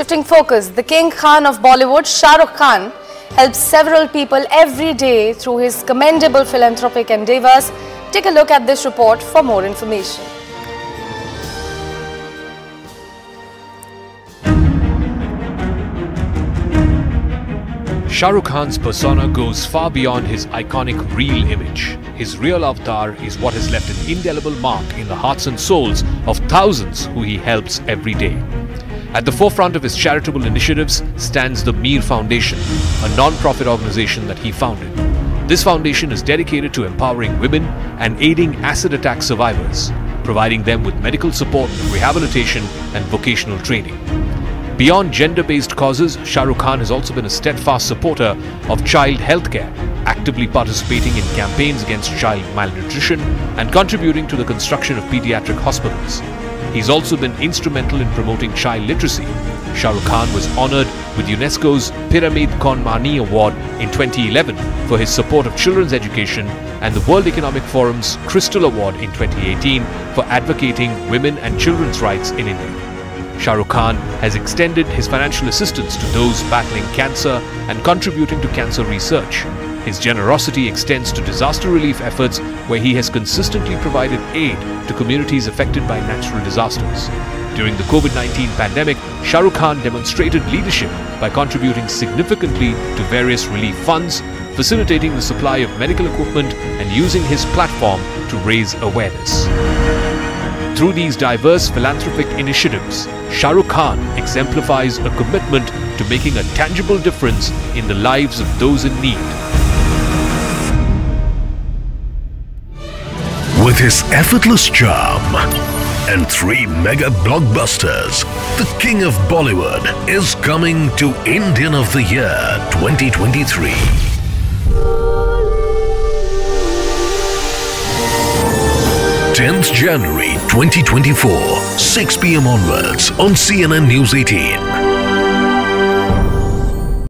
Shifting focus, the King Khan of Bollywood, Shah Rukh Khan, helps several people every day through his commendable philanthropic endeavors. Take a look at this report for more information. Shah Rukh Khan's persona goes far beyond his iconic reel image. His real avatar is what has left an indelible mark in the hearts and souls of thousands who he helps every day. At the forefront of his charitable initiatives stands the Meer Foundation, a non-profit organization that he founded. This foundation is dedicated to empowering women and aiding acid attack survivors, providing them with medical support, rehabilitation and vocational training. Beyond gender-based causes, Shah Rukh Khan has also been a steadfast supporter of child healthcare, actively participating in campaigns against child malnutrition and contributing to the construction of pediatric hospitals. He's also been instrumental in promoting child literacy. Shah Rukh Khan was honored with UNESCO's Pyramide con Marni Award in 2011 for his support of children's education and the World Economic Forum's Crystal Award in 2018 for advocating women and children's rights in India. Shah Rukh Khan has extended his financial assistance to those battling cancer and contributing to cancer research. His generosity extends to disaster relief efforts where he has consistently provided aid to communities affected by natural disasters. During the COVID-19 pandemic, Shah Rukh Khan demonstrated leadership by contributing significantly to various relief funds, facilitating the supply of medical equipment and using his platform to raise awareness. Through these diverse philanthropic initiatives, Shah Rukh Khan exemplifies a commitment to making a tangible difference in the lives of those in need. With his effortless charm and three mega blockbusters, the King of Bollywood is coming to Indian of the Year 2023. 10th January 2024, 6 p.m. onwards on CNN News 18.